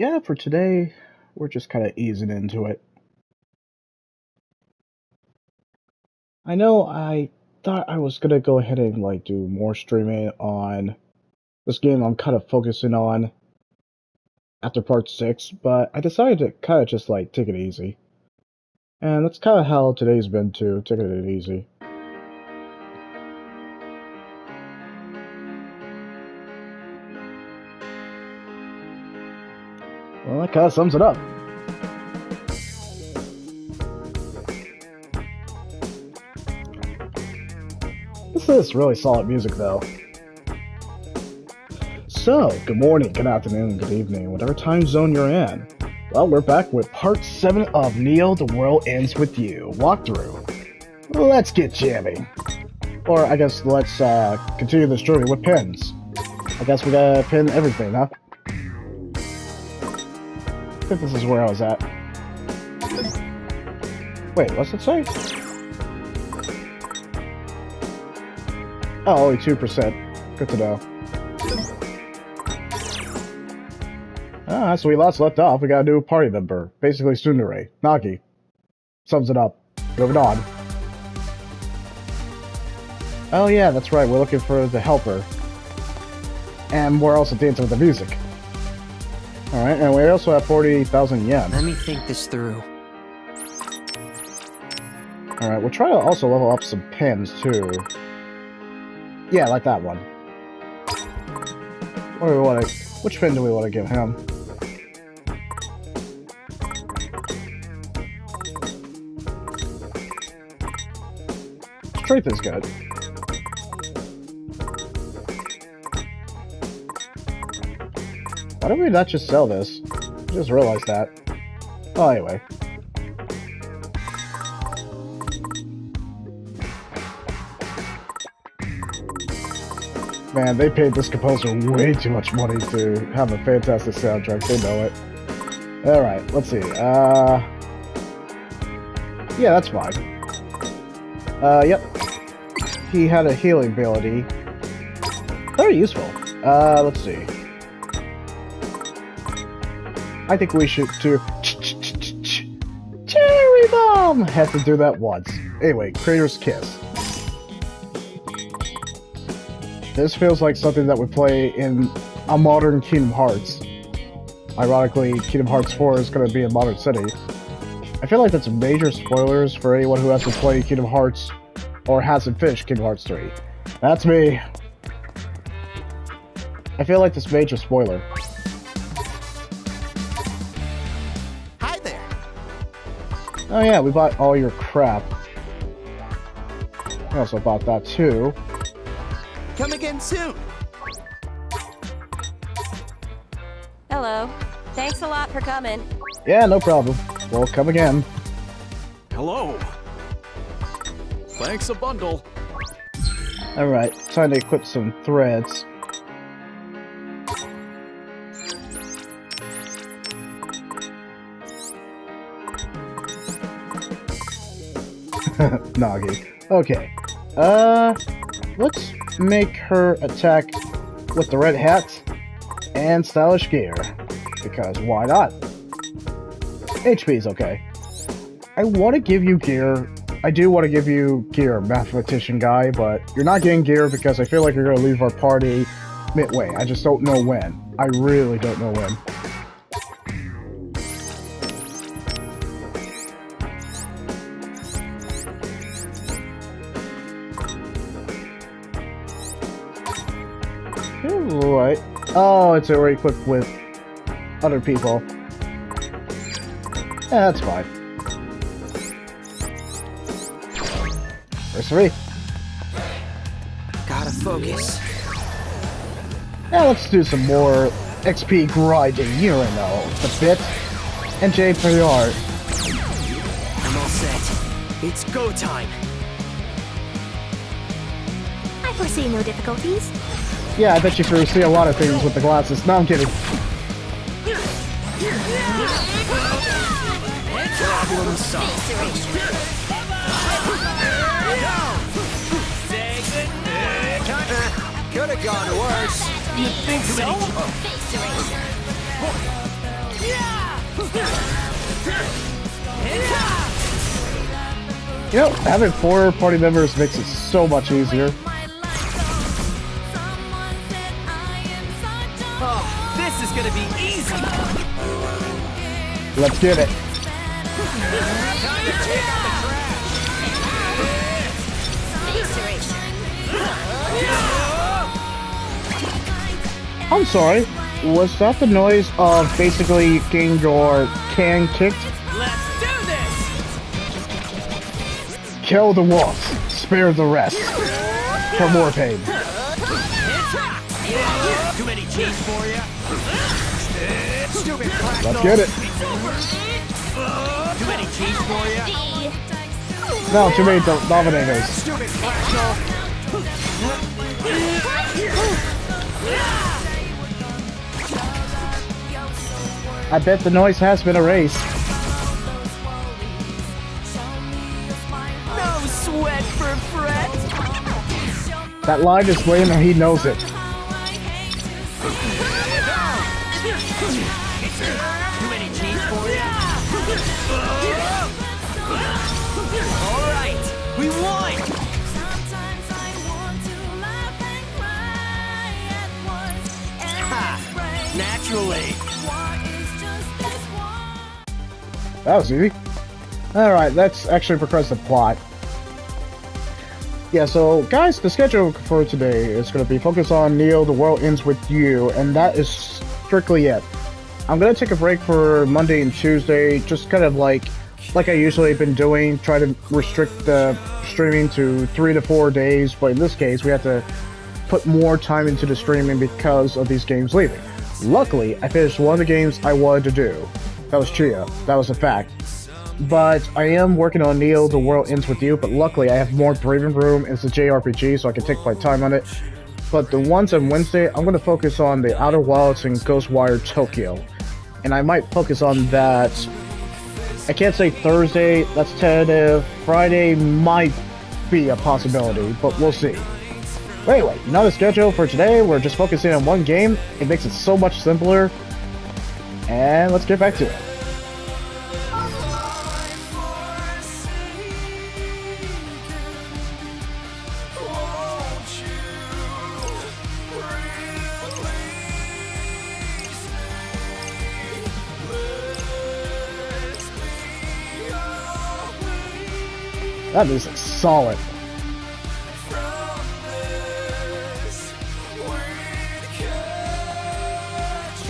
yeah, for today, we're just kind of easing into it. I know I thought I was gonna go ahead and like do more streaming on this game I'm kind of focusing on after part 6, but I decided to kind of just like take it easy. And that's kind of how today's been too, taking it easy. Well, that kind of sums it up. This is really solid music, though. So, good morning, good afternoon, good evening, whatever time zone you're in. Well, we're back with part 7 of Neo The World Ends With You walkthrough. Let's get jamming. Or, I guess, let's uh, continue this journey with pins. I guess we gotta pin everything, huh? Think this is where I was at. Wait, what's it say? Oh, only 2%. Good to know. Ah, so we last left off, we got a new party member. Basically Tsundere. Nagi. Sums it up. Moving on. Oh yeah, that's right, we're looking for the helper. And we're also dancing with the music. Alright, and we also have 40,000 yen. Let me think this through. Alright, we'll try to also level up some pins too. Yeah, like that one. What do we want to... Which pin do we want to give him? Strength is good. Don't we not just sell this? I just realized that. Oh, anyway. Man, they paid this composer way too much money to have a fantastic soundtrack. They know it. Alright, let's see. Uh... Yeah, that's fine. Uh, yep. He had a healing ability. Very useful. Uh, let's see. I think we should do... Cherry Bomb! Had to do that once. Anyway, Creator's Kiss. This feels like something that would play in a modern Kingdom Hearts. Ironically, Kingdom Hearts 4 is going to be in Modern City. I feel like that's major spoilers for anyone who hasn't played Kingdom Hearts or hasn't finished Kingdom Hearts 3. That's me. I feel like this major spoiler. Oh yeah, we bought all your crap. I also bought that too. Come again soon. Hello. Thanks a lot for coming. Yeah, no problem. We'll come again. Hello. Thanks a bundle. Alright, time to equip some threads. Nagi. Okay. Uh, let's make her attack with the red hat and stylish gear. Because why not? HP is okay. I want to give you gear. I do want to give you gear, mathematician guy, but you're not getting gear because I feel like you're going to leave our party midway. I just don't know when. I really don't know when. Oh, it's already equipped with other people. Yeah, that's fine. There's three. Gotta focus. Now let's do some more XP grinding. You know, the bit. And J for the art. I'm all set. It's go time. I foresee no difficulties. Yeah, I bet you could see a lot of things with the glasses. No, I'm kidding. Could have gone worse. You know, having four party members makes it so much easier. Let's get it. Time to take out the I'm sorry. Was that the noise of basically getting your can kicked? Let's do this. Kill the wolves. Spare the rest. For more pain. Let's get it. Too many cheese for you. No, too many do- dominators. Stupid. I bet the noise has been erased. No sweat for Fret. That line is blatant and he knows it. That was easy. Alright, let's actually progress the plot. Yeah, so guys, the schedule for today is going to be focused on Neo, The World Ends With You, and that is strictly it. I'm going to take a break for Monday and Tuesday, just kind of like like I usually been doing, try to restrict the streaming to three to four days, but in this case, we have to put more time into the streaming because of these games leaving. Luckily, I finished one of the games I wanted to do. That was Chia. That was a fact. But I am working on Neo, The World Ends With You, but luckily I have more breathing room. It's a JRPG, so I can take my time on it. But the ones on Wednesday, I'm going to focus on the Outer Wilds and Ghostwire Tokyo. And I might focus on that. I can't say Thursday, that's tentative. Friday might be a possibility, but we'll see. But anyway, the schedule for today, we're just focusing on one game. It makes it so much simpler. And let's get back to it. That music's solid.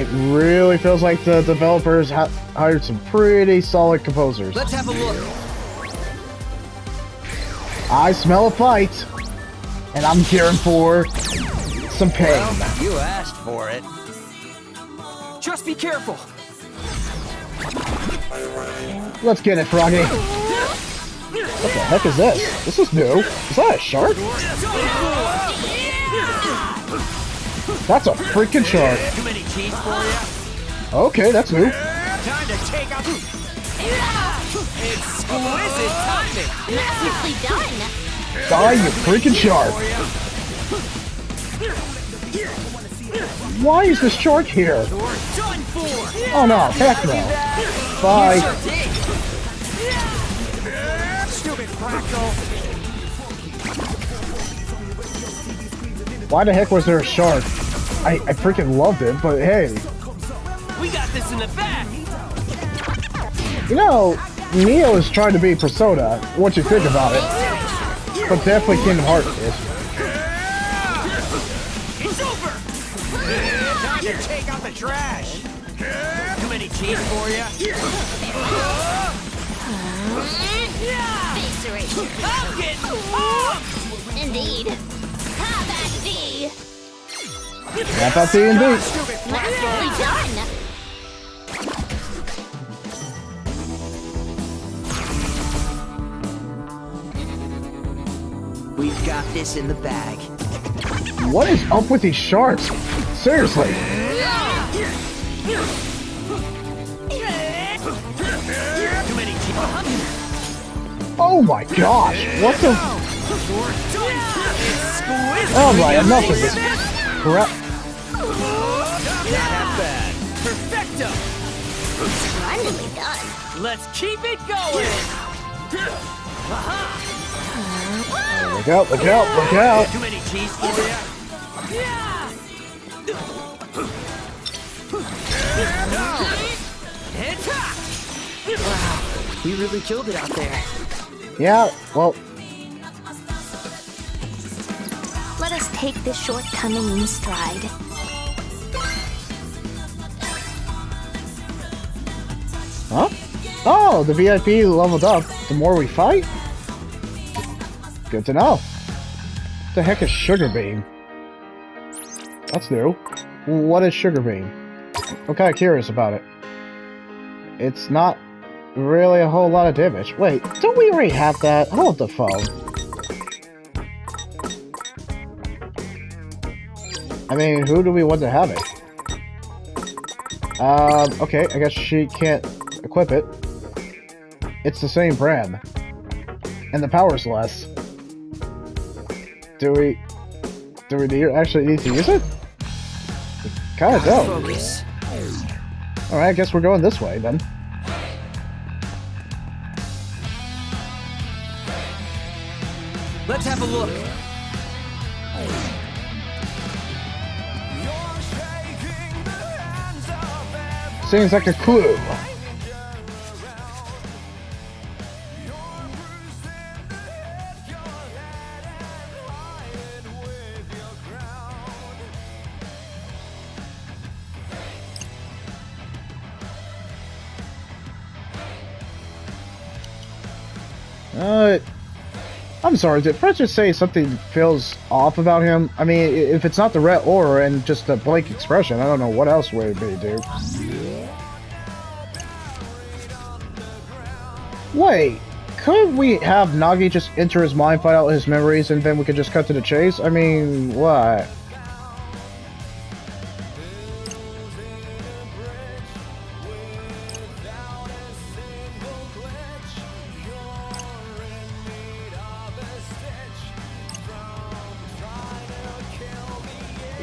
It really feels like the developers ha hired some pretty solid composers. Let's have a look. I smell a fight, and I'm here for some pain. Well, you asked for it. Just be careful. Let's get it, Froggy. What the heck is this? This is new. Is that a shark? That's a freaking shark. Too many cheese for you. Okay, that's new. Time to take out. Exquisite timing. Nicely done. Die, you freaking shark. Why is this shark here? You're done for. Oh no, heck no. Bye. Why the heck was there a shark? I, I freaking loved it, but hey. We got this in the bag. You know, Neo is trying to be Persona, what you think about it. But definitely Kingdom Hearts is. It's over. Time to take out the trash. Too many cheese for you. Face. I'm getting pumped. Indeed. Have at thee. Not that D&D. Nicely done. We've got this in the bag. What is up with these sharks? Seriously. Oh my gosh. What the? Alright, enough of this crap. Not half bad. Perfecto. Splendidly done. Let's keep it going. Look out, look out, look out! Too many cheese for you? Wow, we really killed it out there. Yeah, well, Let us take this shortcoming in stride. Oh, the VIP leveled up the more we fight? Good to know. What the heck is Sugar Beam? That's new. What is Sugar Beam? I'm kind of curious about it. It's not really a whole lot of damage. Wait, don't we already have that? Hold the phone. I mean, who do we want to have it? Um, okay, I guess she can't equip it. It's the same brand. And the power's less. Do we... Do we need, actually need to use it? Kinda don't. Alright, I guess we're going this way then. Let's have a look. Seems like a clue. I'm sorry, did Fret just say something feels off about him? I mean, if it's not the red aura and just a blank expression, I don't know what else would it be, dude. Wait, could we have Nagi just enter his mind, find out his memories, and then we could just cut to the chase? I mean, what?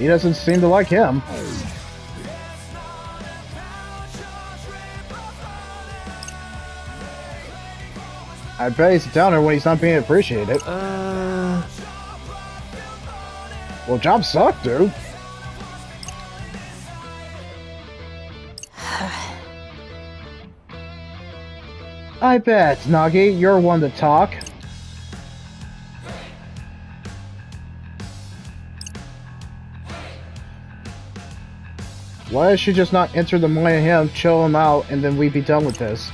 He doesn't seem to like him. I bet he's down there when he's not being appreciated. Uh, Well, job sucked, dude. I bet, Nagi, you're one to talk. Why does she just not enter the of him, chill him out, and then we'd be done with this?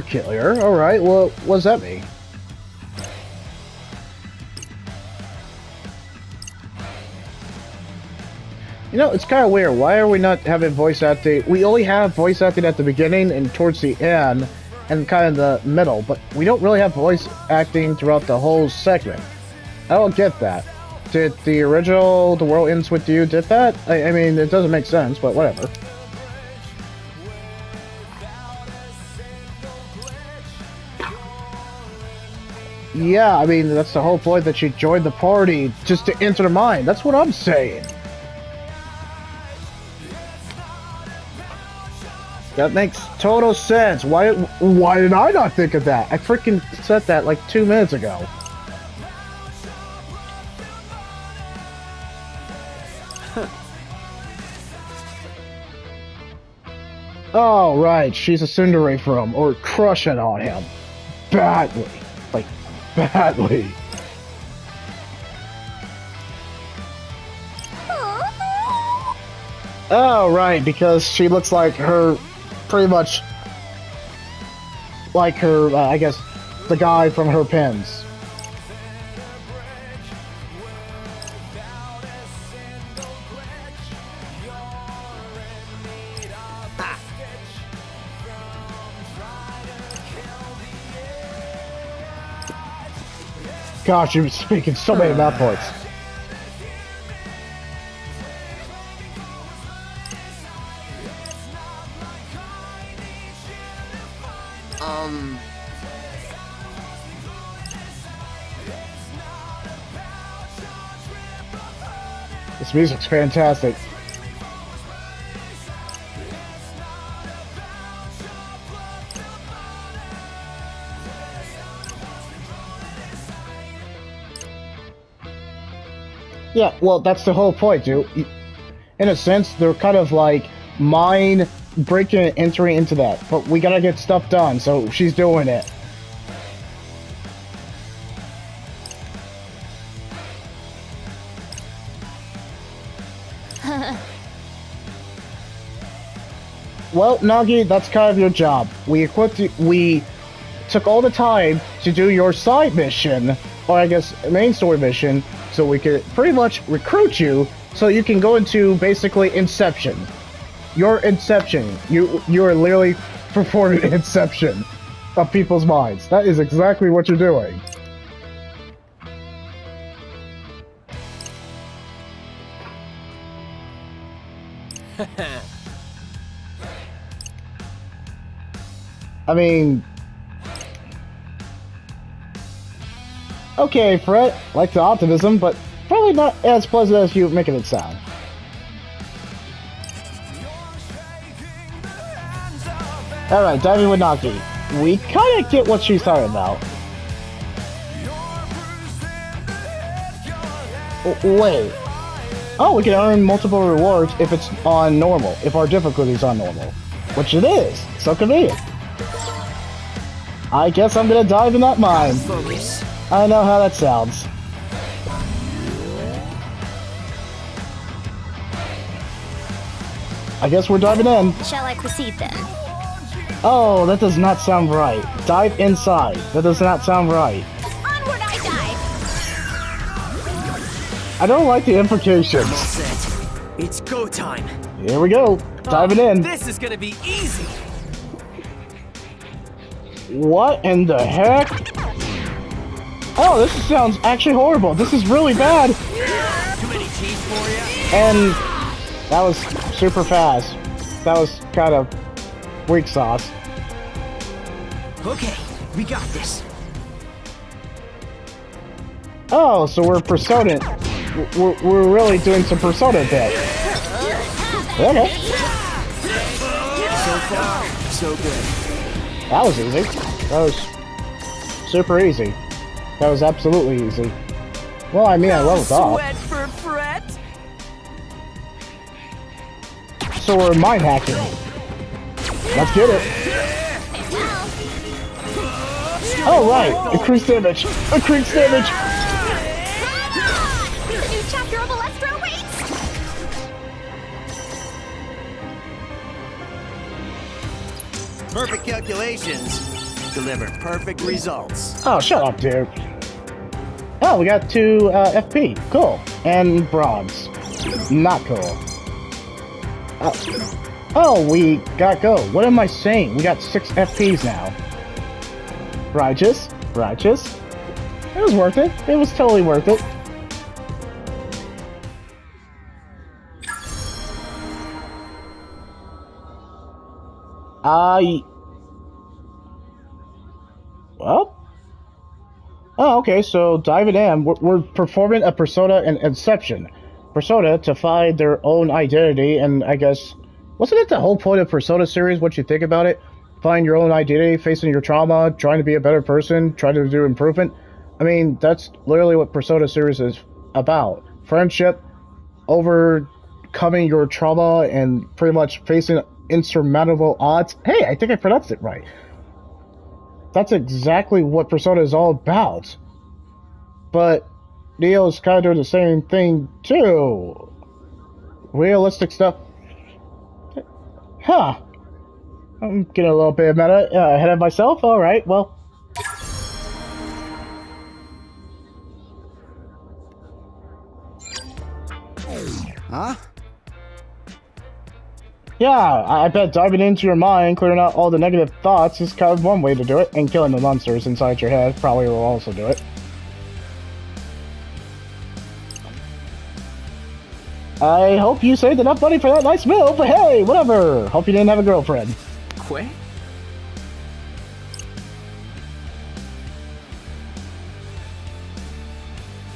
Peculiar. Alright, well, what does that mean? You know, it's kind of weird. Why are we not having voice acting? We only have voice acting at the beginning and towards the end, and kind of the middle, but we don't really have voice acting throughout the whole segment. I don't get that. Did the original The World Ends With You did that? I, I mean, it doesn't make sense, but whatever. Yeah, I mean, that's the whole point that she joined the party just to enter mind. That's what I'm saying. That makes total sense. Why why did I not think of that? I freaking said that like two minutes ago. oh, right. She's a Tsundere from, or crushing on him. Badly. Badly. Oh, right, because she looks like her, pretty much, like her, uh, I guess, the guy from her pins. gosh, you're speaking so many mouth points. Um. This music's fantastic. Yeah, well, that's the whole point, dude. In a sense, they're kind of like mind breaking and entering into that. But we gotta get stuff done, so she's doing it. well, Nagi, that's kind of your job. We equipped you, we took all the time to do your side mission, or I guess main story mission, so we could pretty much recruit you so you can go into basically Inception. Your Inception. You you are literally performing Inception of people's minds. That is exactly what you're doing. I mean, okay, Fret, like the optimism, but probably not as pleasant as you making it sound. Alright, diving with Nagi. We kinda get what she's talking about. Wait. Oh, we can earn multiple rewards if it's on normal, if our difficulty is on normal. Which it is. So convenient. I guess I'm gonna dive in that mine. Focus. I know how that sounds. I guess we're diving in. Shall I proceed then? Oh, that does not sound right. Dive inside. That does not sound right. Onward I dive! I don't like the implications. It's go time. Here we go. Diving in. This is gonna be easy. What in the heck? Oh, this sounds actually horrible. This is really bad. Too many teeth for you. And that was super fast. That was kind of weak sauce. Okay, we got this. Oh, so we're Persona. We're, we're really doing some Persona bit. Okay. So far, so good. That was easy. That was super easy. That was absolutely easy. Well, I mean, I leveled up. Sweat for Fret. So we're mind hacking. Let's get it. Oh, right. Increased damage. Increased damage. The new chapter of Alestra awaits! Perfect calculations deliver perfect results. Oh, shut up, dude. Oh, we got two uh, FP. Cool. And bronze. Not cool. Oh. oh, we got go. What am I saying? We got six FPs now. Righteous. Righteous. It was worth it. It was totally worth it. I. Well. Oh, okay. So diving in, we're, we're performing a persona in Inception. Persona to find their own identity, and I guess wasn't it the whole point of Persona series? What you think about it? Find your own identity, facing your trauma, trying to be a better person, trying to do improvement. I mean, that's literally what Persona series is about. Friendship, overcoming your trauma, and pretty much facing insurmountable odds. Hey, I think I pronounced it right. That's exactly what Persona is all about. But Neo's kind of doing the same thing too. Realistic stuff. Huh. I'm getting a little bit meta uh, ahead of myself. All right, well. Yeah, I I bet diving into your mind, clearing out all the negative thoughts is kind of one way to do it, and killing the monsters inside your head probably will also do it. I hope you saved enough money for that nice meal, but hey, whatever. Hope you didn't have a girlfriend. Quay?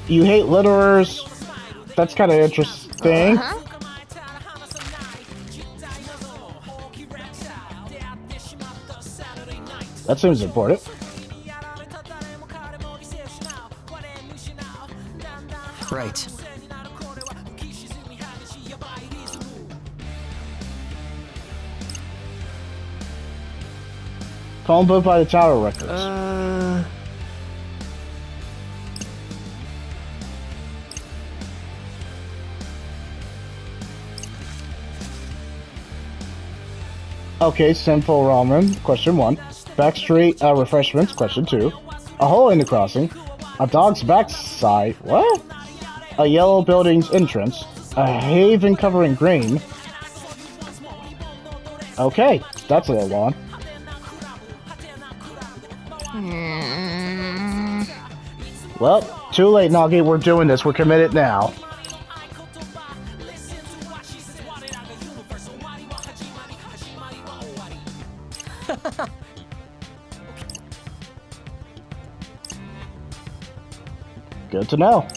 You hate litterers. That's kind of interest. thing. Huh? That seems important. Right. Poem book by the Tower Records. Uh. Okay, Sinful Ramen, question one. Backstreet uh, Refreshments, question two. A hole in the crossing. A dog's backside. What? A yellow building's entrance. A haven covering green. Okay, that's a little long. Well, too late, Nagi. We're doing this. We're committed now. Good to know.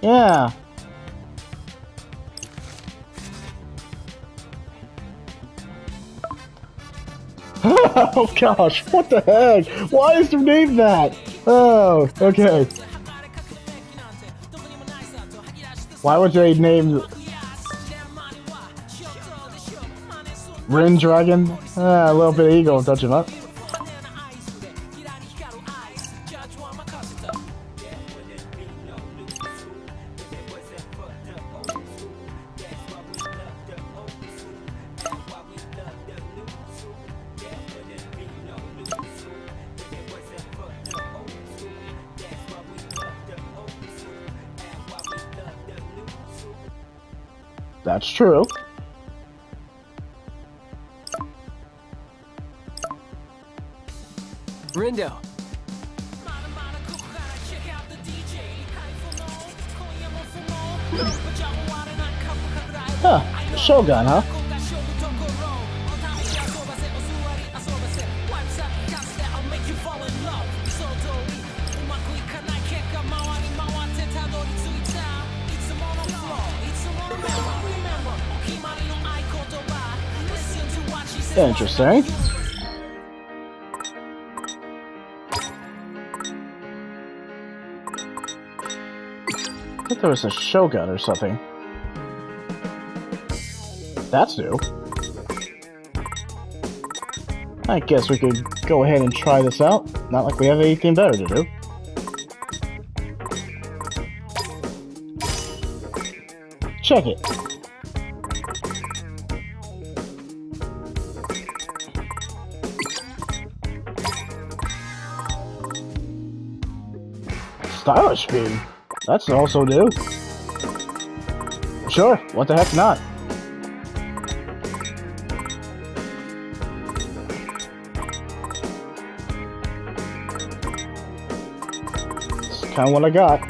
Yeah. oh gosh, what the heck? Why is their name that? Oh, okay. Why would they name Rin Dragon? Ah, a little bit of eagle, touch him up. A Shogun or something. That's new. I guess we could go ahead and try this out. Not like we have anything better to do. Check it. Stylish beam. That's also new. Sure, what the heck not? It's kind of what I got.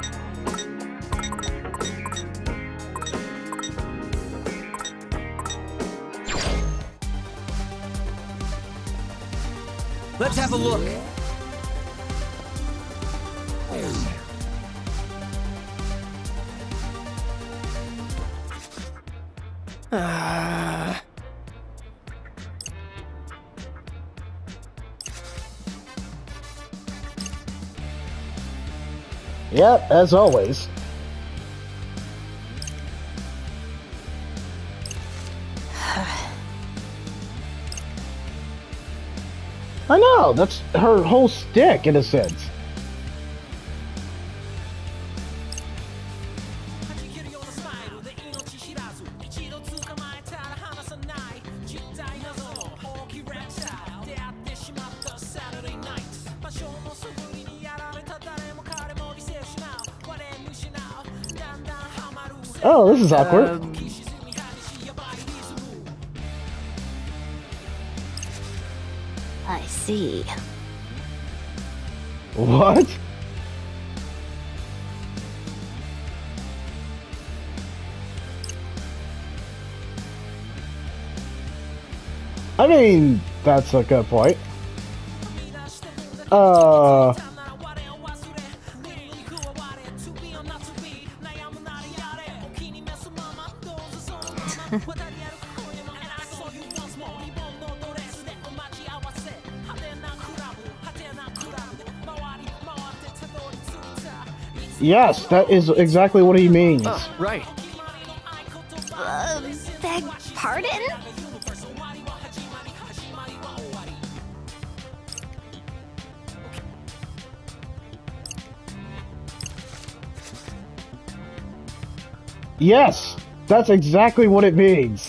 Yep, as always. I know, that's her whole stick in a sense. This is awkward. Um, I see. What? I mean, that's a good point. Uh, Yes, that is exactly what he means. Oh, right. Uh, beg pardon? Yes, that's exactly what it means.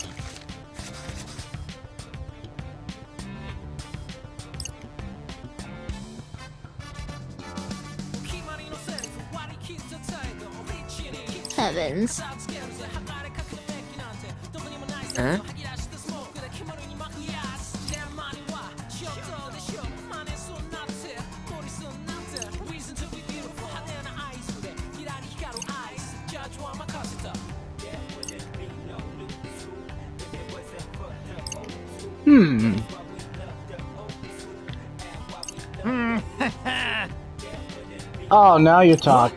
Oh, now you talk.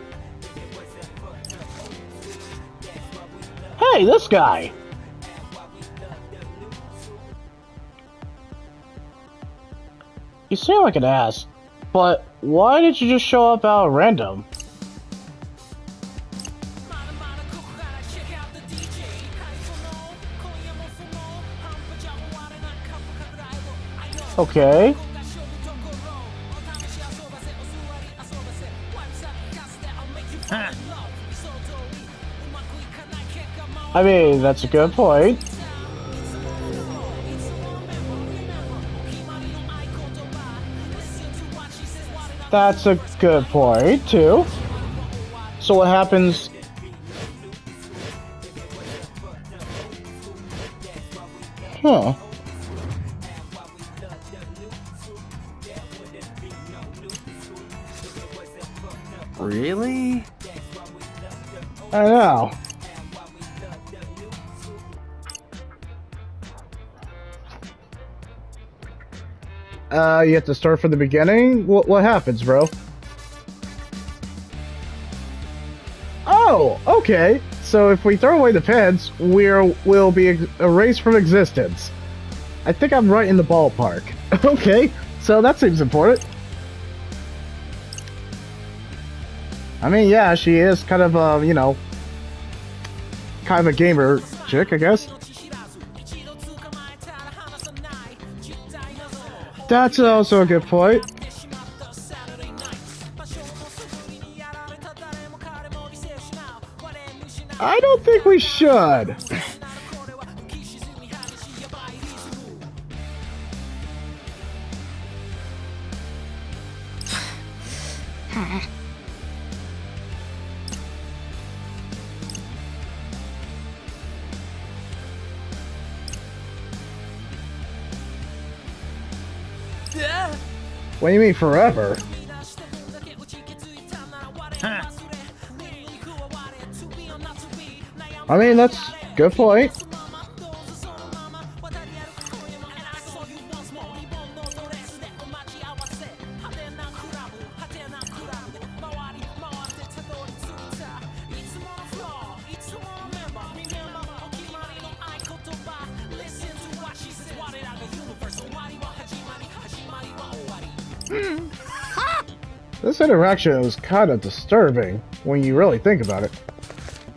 Hey, this guy. You seem like an ass, but why did you just show up out random? Okay. I mean, that's a good point. That's a good point, too. So what happens... Huh. You have to start from the beginning? What, what happens, bro? Oh, okay. So if we throw away the pens, we're, we'll be erased from existence. I think I'm right in the ballpark. okay, so that seems important. I mean, yeah, she is kind of a, you know, kind of a gamer chick, I guess. That's also a good point. I don't think we should. What do you mean forever? I mean, that's good point. Interaction was kind of disturbing when you really think about it.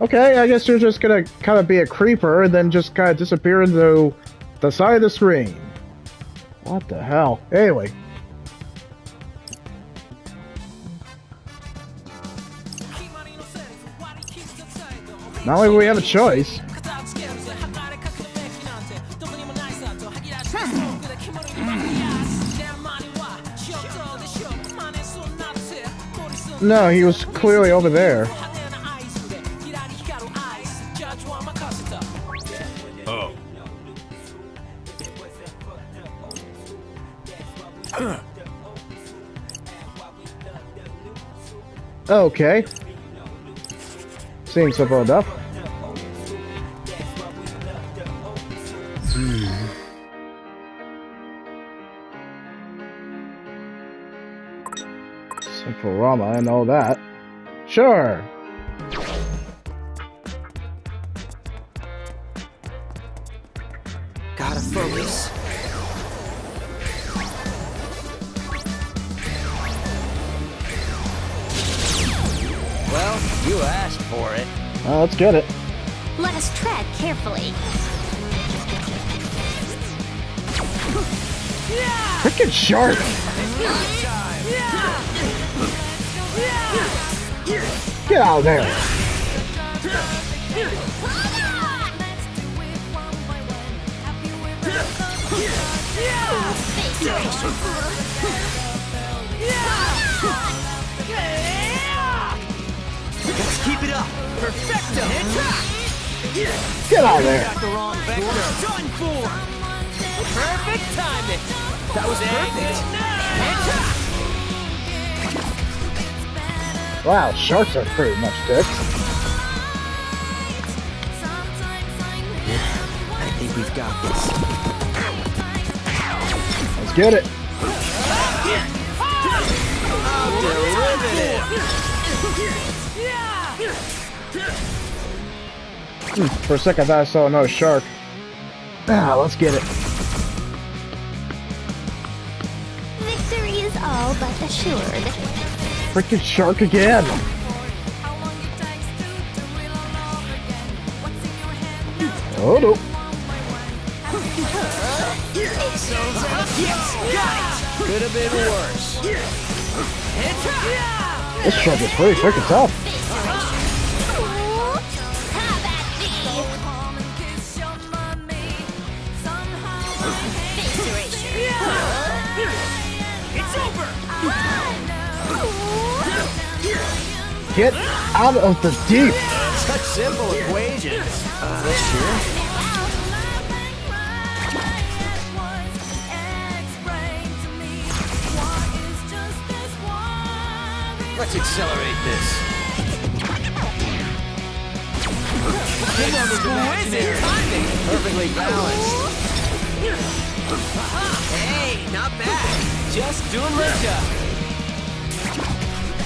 Okay, I guess you're just gonna kind of be a creeper and then just kind of disappear into the side of the screen. What the hell? Anyway. Not like we have a choice. No, he was clearly over there. Oh. Okay. Seems simple enough. and all that. Sure. Gotta focus. Well, you asked for it. Uh, let's get it. Let us tread carefully. Freaking shark! Get out of there! Let's keep it up. Perfecto. Yeah! Get out of there! Got the wrong vector. Done for. Perfect timing. That was perfect. Wow, sharks are pretty much dicks. I think we've got this. Let's get it. Hmm, For a second, I thought I saw another shark. Ah, let's get it. Victory is all but assured. Freaking shark again! Oh no! Could have been worse. This shark is pretty freaking tough. Get out of the deep! Such simple equations. Uh, Let's accelerate this. Exquisite timing. Perfectly balanced. Hey, not bad. Just doing job.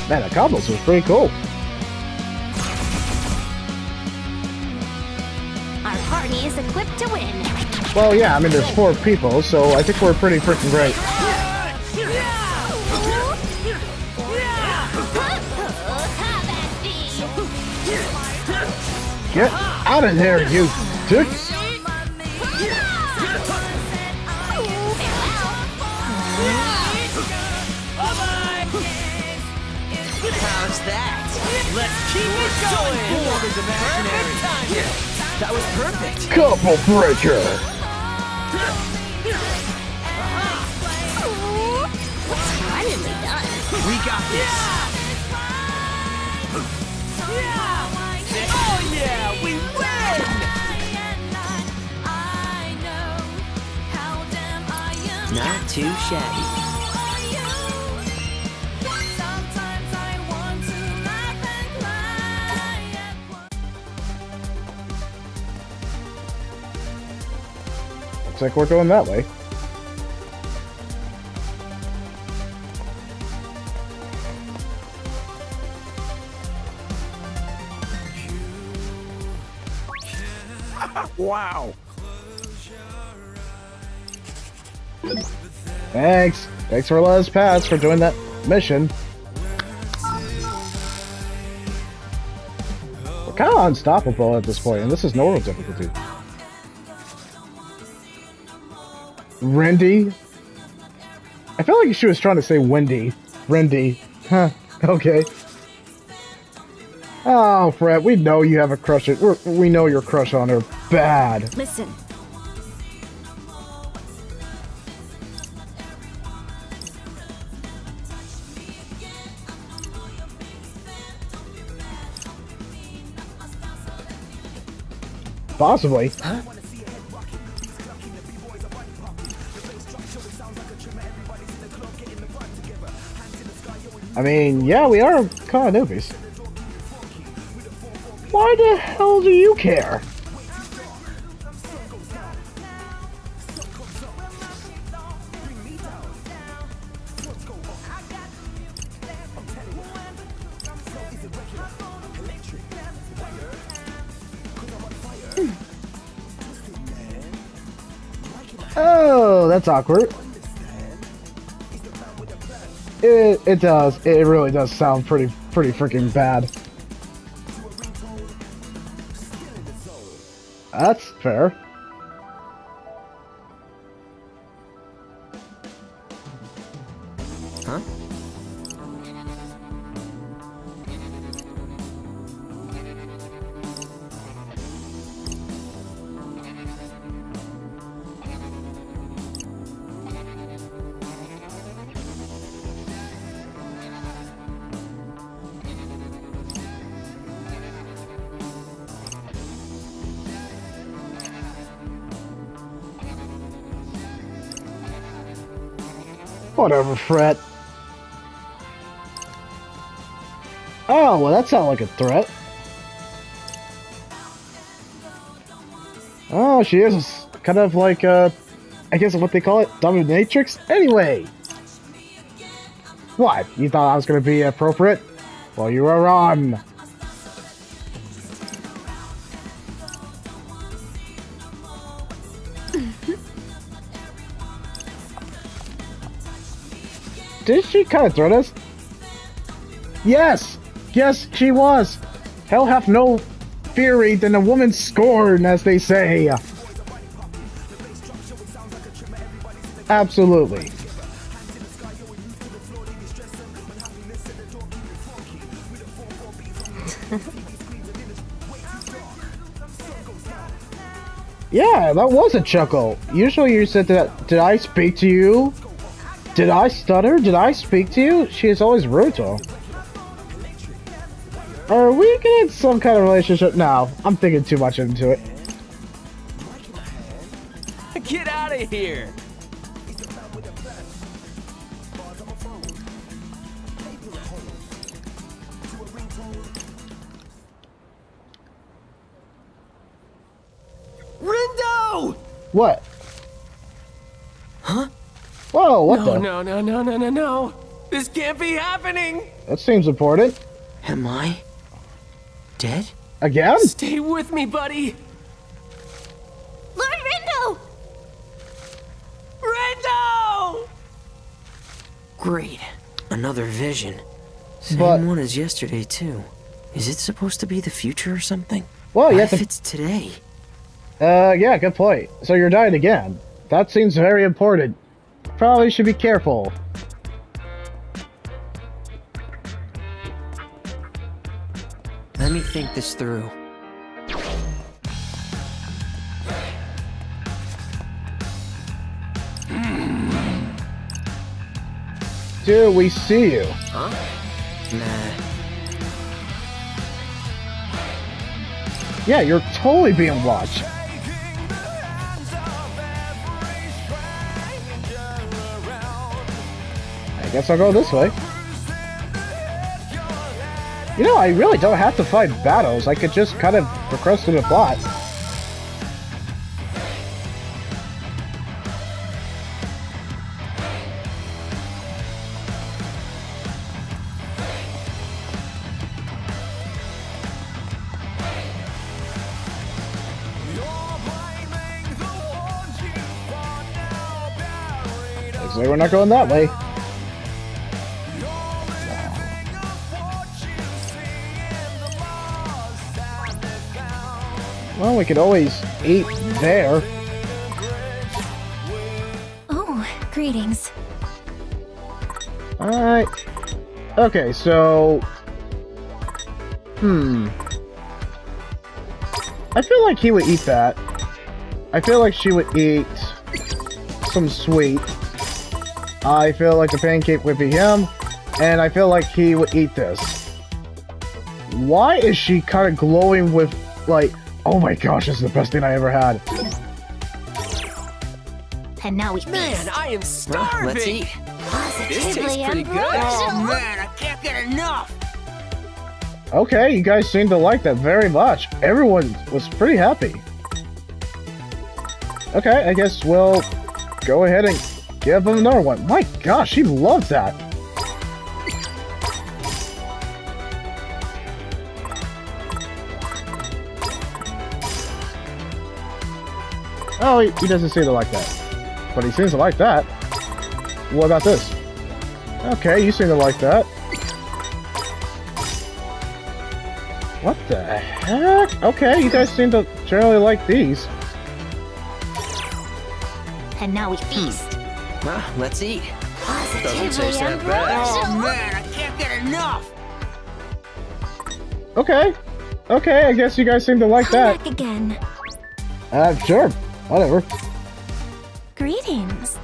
Man, the combos was pretty cool. Our party is equipped to win. Well, yeah, I mean, there's four people, so I think we're pretty freaking great. Get out of there, you dick! That was perfect. Couple breaker! Splendidly done. We got this. Oh yeah, we win. Not too shabby. Looks like we're going that way. Wow. Thanks. Thanks for letting us pass for doing that mission. We're kind of unstoppable at this point, and this is normal difficulty. Rendy? I felt like she was trying to say Wendy. Rendy. Huh. Okay. Oh, Fret, we know you have a crush. On, we're- we know your crush on her. Bad. Listen, Possibly. I mean, yeah, we are kind of newbies. Why the hell do you care? Hmm. Oh, that's awkward. It, it does. It really does sound pretty, pretty freaking bad. That's fair. Whatever, Fret. Oh, well, that sounds like a threat. Oh, she is kind of like, uh, I guess what they call it, dominatrix? Anyway! What? You thought I was gonna be appropriate? Well, you were wrong. Did she kind of threat us? Yes! Yes, she was! Hell hath no fury than a woman scorn, as they say. Absolutely. yeah, that was a chuckle. Usually you said that, did I speak to you? Did I stutter? Did I speak to you? She is always rude to him. Are we getting some kind of relationship now? I'm thinking too much into it. Get out of here! Rindo! What? Huh? Whoa, what No, the? no, no, no, no, no, no! This can't be happening! That seems important. Am I dead? Again? Stay with me, buddy! Lord Rindo! Rindo! Great. Another vision. Same But- one as yesterday, too. Is it supposed to be the future or something? Well, you What have if to. it's today? Uh, yeah, good point. So you're dying again. That seems very important. Probably should be careful. Let me think this through. Dude, we see you. Huh? Nah. Yeah, you're totally being watched. I guess I'll go this way. You know, I really don't have to fight battles. I could just kind of procrastinate the plot. We're not going that way. Well, we could always eat there. Oh, greetings. Alright. Okay, so... Hmm. I feel like he would eat that. I feel like she would eat some sweet. I feel like the pancake would be him. And I feel like he would eat this. Why is she kind of glowing with, like, oh my gosh, this is the best thing I ever had. And now we Man, feast. I am Well, starving! let's eat. This tastes pretty good. ambrosial. Oh, man, I can't get enough! Okay, you guys seem to like that very much. Everyone was pretty happy. Okay, I guess we'll go ahead and give him another one. My gosh, he loves that. Oh, he, he doesn't seem to like that. But he seems to like that. What about this? Okay, you seem to like that. What the heck? Okay, you guys seem to generally like these. And now we feast. Well, let's eat. Positively taste that bad. Oh man, I can't get enough! Okay. Okay, I guess you guys seem to like Come that. back again. Uh, sure. Whatever. Greetings.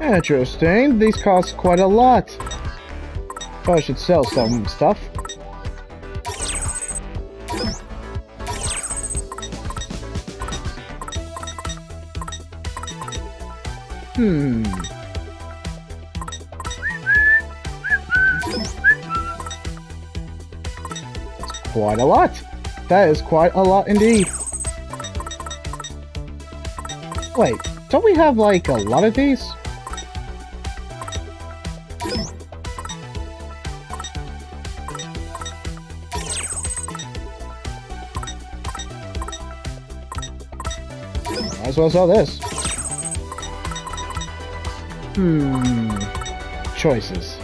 Interesting. These cost quite a lot. Probably should sell some stuff. Hmm. That's quite a lot. That is quite a lot indeed. Wait, don't we have like a lot of these? Might as well sell this. Hmm. Choices.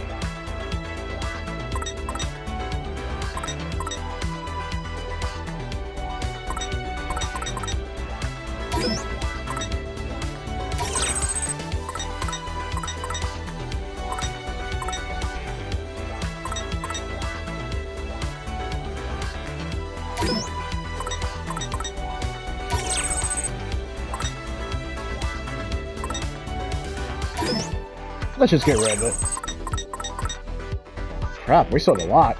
Let's just get rid of it. Crap, we sold a lot.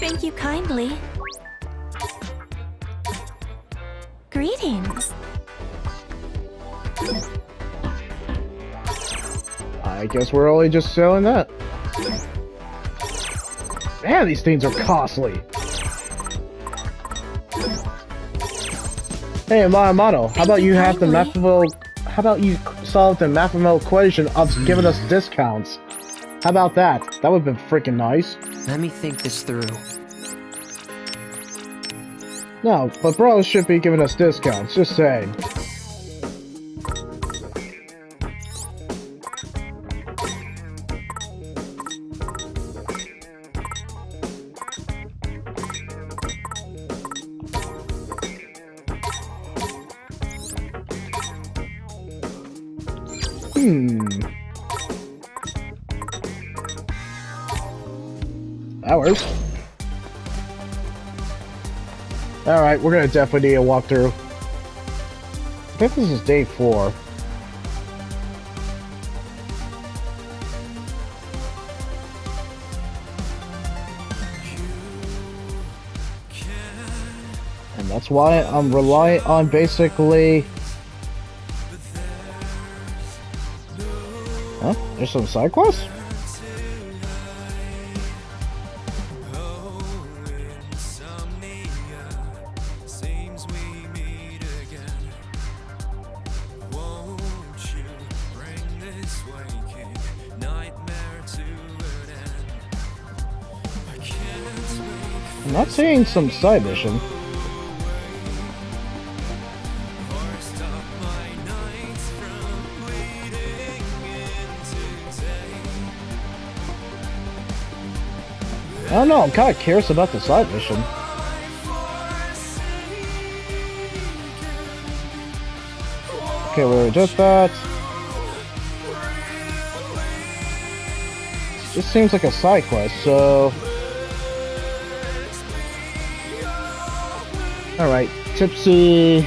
Thank you kindly. Greetings. I guess we're only just selling that. Man, these things are costly. Hey, Mahamano, how about you have the mathematical... How about you solve the mathematical equation of giving us discounts? How about that? That would've been freaking nice. Let me think this through. No, but bros should be giving us discounts, just saying. We're gonna definitely need a walkthrough. I think this is day four. And that's why I'm relying on basically... Huh? There's some side quests? Some side mission. I don't know, I'm kind of curious about the side mission. Okay, we're just that. This seems like a side quest, so... Alright, Tipsy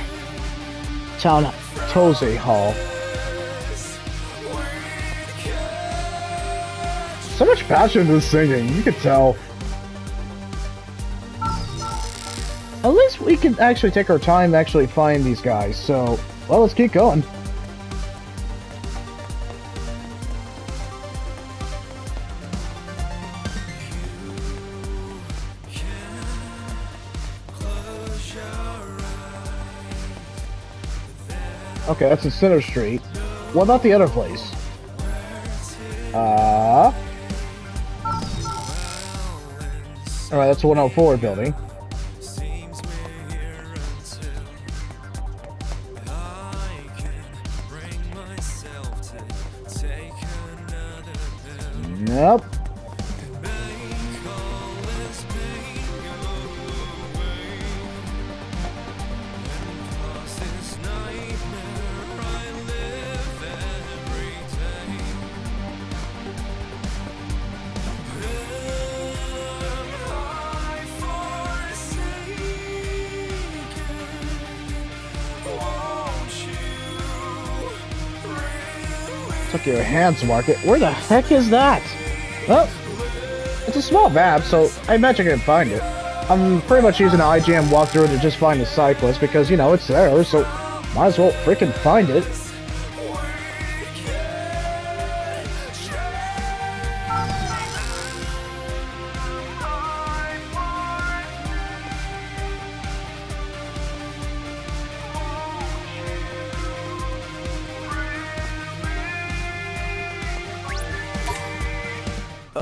Town Tozy Hall. So much passion in this singing, you can tell. At least we can actually take our time to actually find these guys, so, well, let's keep going. Okay, that's in Center Street. What about the other place? Uh... Alright, that's a 104 building. Nope. Hands Market. Where the heck is that? Well, it's a small map, so I imagine I can find it. I'm pretty much using an IGN walkthrough to just find the cyclist because, you know, it's there, so might as well freaking find it.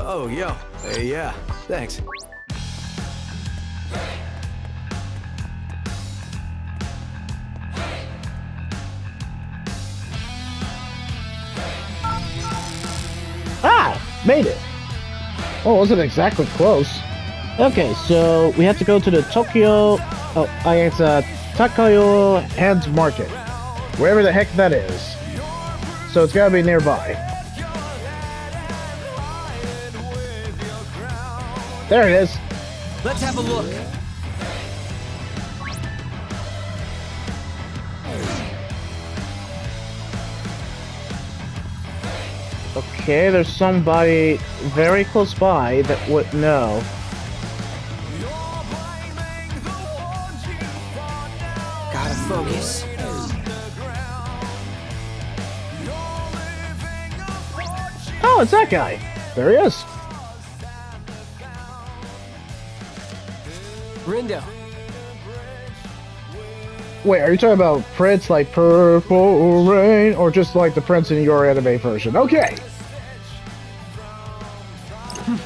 Oh, yo. Yeah, thanks. Ah! Made it! Oh, wasn't exactly close. Okay, so we have to go to the Tokyo... Oh, I it's uh, Takayo Hands Market. Wherever the heck that is. So it's gotta be nearby. There it is. Let's have a look. Okay, there's somebody very close by that would know. Gotta focus. Oh, it's that guy. There he is. Wait, are you talking about Prince like Purple Rain, or just like the Prince in your anime version? Okay.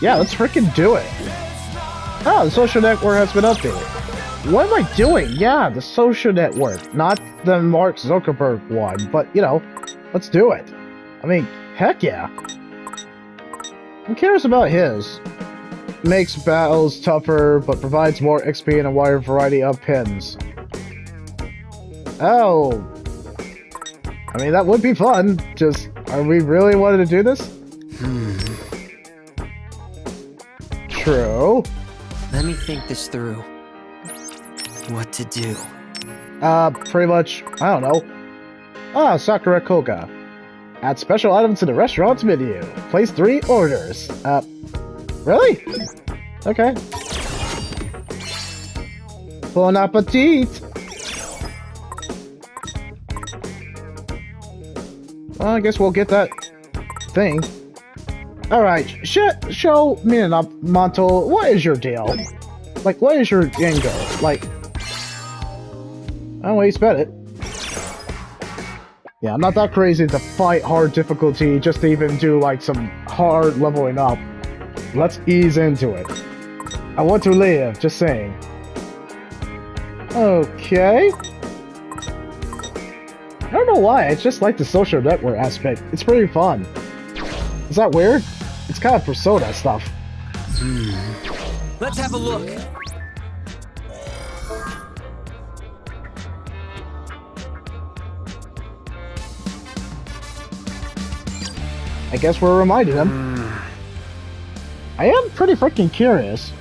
yeah, let's freaking do it. Oh, the social network has been updated. What am I doing? Yeah, the social network, not the Mark Zuckerberg one, but you know, let's do it. I mean, heck yeah. Who cares about his? Makes battles tougher, but provides more XP and a wider variety of pins. Oh. I mean, that would be fun. Just, are we really wanted to do this? Hmm. True. Let me think this through. What to do? Uh, pretty much, I don't know. Ah, Sakura Koga. Add special items to the restaurant's menu. Place three orders. Uh, really? Okay. Bon appetit! Well, I guess we'll get that thing. Alright, sh show me and Monto, what is your deal? Like, what is your goal? Like, I don't know, you bet it. Yeah, I'm not that crazy to fight hard difficulty just to even do like some hard leveling up. Let's ease into it. I want to live, just saying. Okay. I don't know why, it's just like the social network aspect. It's pretty fun. Is that weird? It's kind of Persona stuff. Hmm. Let's have a look. I guess we're reminding him. I am pretty freaking curious.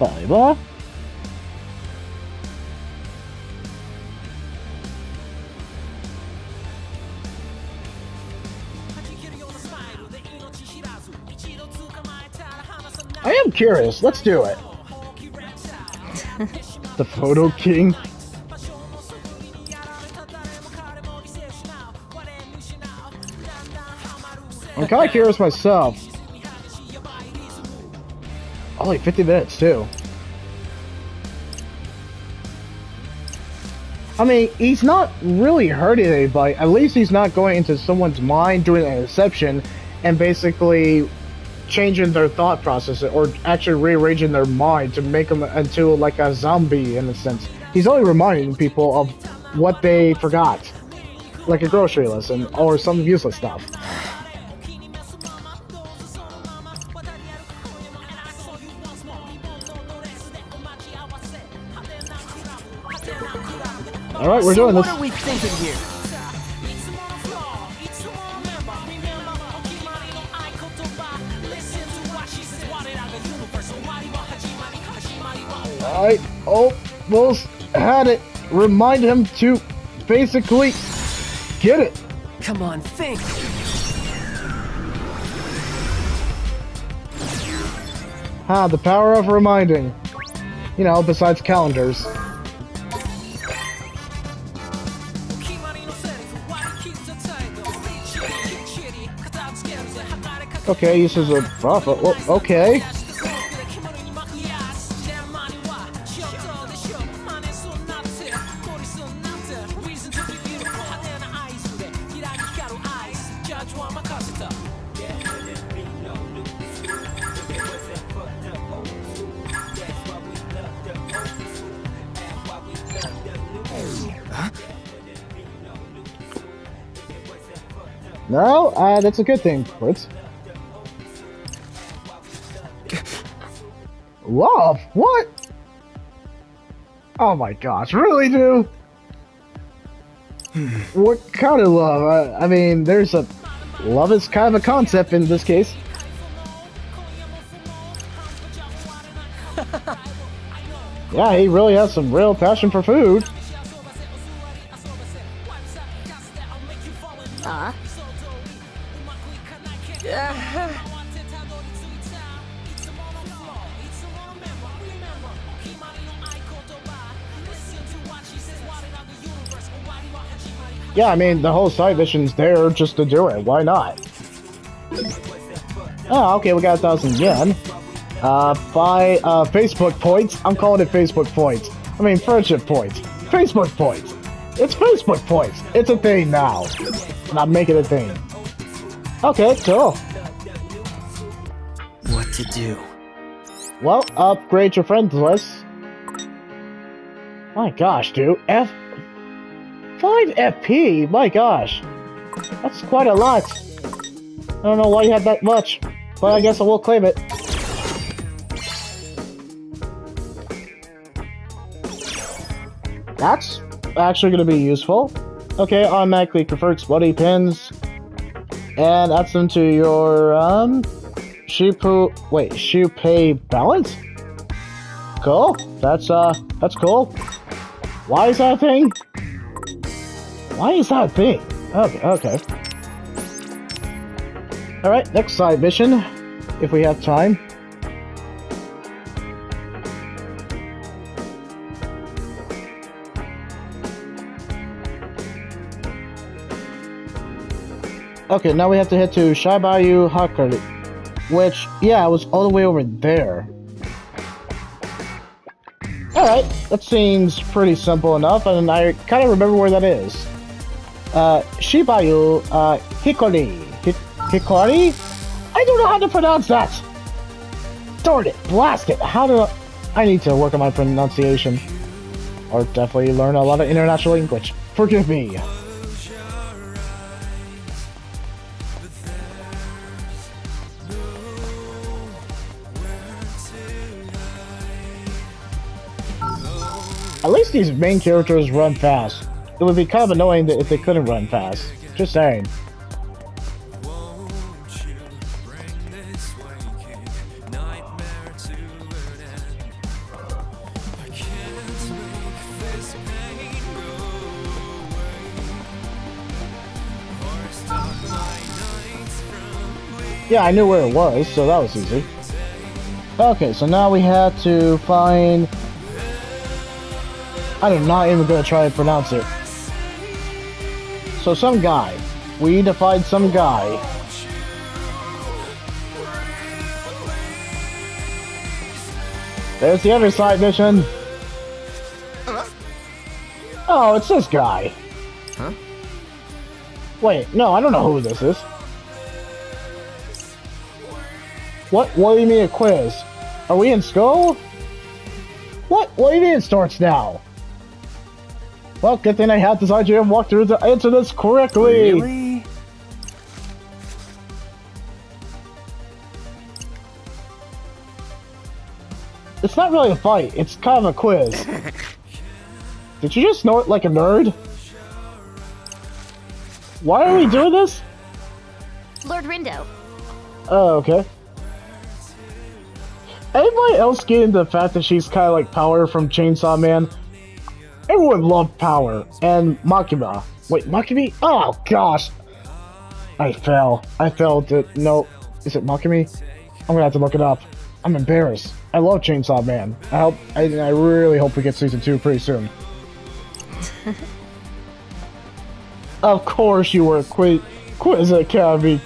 Volleyball? I am curious. Let's do it. the Photo King? I'm kind of curious myself. Oh, only 50 minutes, too. I mean, he's not really hurting anybody. At least he's not going into someone's mind doing an inception and basically changing their thought process or actually rearranging their mind to make them into like a zombie in a sense. He's only reminding people of what they forgot. Like a grocery list and, or some useless stuff. Alright, we're so doing what this. What are we thinking here? I almost had it. Remind him to basically get it. Come on, think. Ah, the power of reminding. You know, besides calendars. Okay, he says a prophet. Well, okay. No, uh, that's a good thing, Fritz. Love? What? Oh my gosh, really, dude? what kind of love? I, I mean, there's a... Love is kind of a concept in this case. yeah, he really has some real passion for food. Yeah, I mean, the whole side mission's there just to do it. Why not? Oh, okay, we got a thousand yen. Uh, by, uh, Facebook points. I'm calling it Facebook points. I mean, friendship points. Facebook points. It's Facebook points. It's a thing now. And I'm making a thing. Okay, cool. What to do? Well, upgrade your friends list. My gosh, dude. F... 5 FP? My gosh. That's quite a lot. I don't know why you had that much, but I guess I will claim it. That's actually going to be useful. Okay, automatically converts bloody pins. And adds them to your, um... Shipu... Wait, Shupei balance? Cool. That's, uh, that's cool. Why is that a thing? Why is that thing? Okay, okay. Alright, next side mission. If we have time. Okay, now we have to head to Shibayu Hakari. Which, yeah, was all the way over there. Alright, that seems pretty simple enough, and I kind of remember where that is. Uh, Shibayu, uh, Hikori. Hi Hikori? I don't know how to pronounce that! Darn it, blast it! How do I... I need to work on my pronunciation. Or definitely learn a lot of international English. Forgive me. At least these main characters run fast. It would be kind of annoying if they couldn't run fast. Just saying. Yeah, I knew where it was, so that was easy. Okay, so now we have to find... I'm not even gonna try to pronounce it. So some guy. We need to find some guy. There's the other side mission. Oh, it's this guy. Huh? Wait, no, I don't know who this is. What? What do you mean a quiz? Are we in school? What? What do you mean it starts now? Well, good thing I had this IGN walkthrough to answer this correctly. Really? It's not really a fight, it's kind of a quiz. Did you just snort like a nerd? Why are we doing this? Lord Rindo. Oh, okay. anybody else get into the fact that she's kind of like Power from Chainsaw Man? Everyone loved Power and Makima. Wait, Makimi? Oh gosh, I fell. I fell to no. Is it Makimi? I'm gonna have to look it up. I'm embarrassed. I love Chainsaw Man. I hope. I, I really hope we get season two pretty soon. of course, you were Queen Quiz Academy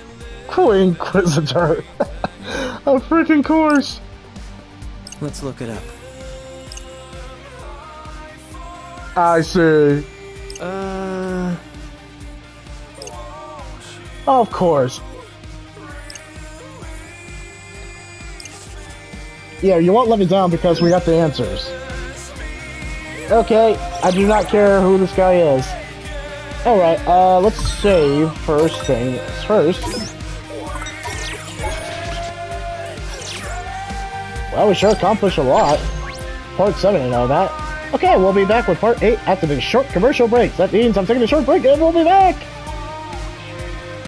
Queen Inquisitor. of freaking course. Let's look it up. I see. Uh, Of course. Yeah, you won't let me down because we got the answers. Okay, I do not care who this guy is. Alright, uh, let's save first thing first. Well, we sure accomplished a lot. Part 7 and all that. Okay, we'll be back with part 8 after the short commercial break. That means I'm taking a short break and we'll be back!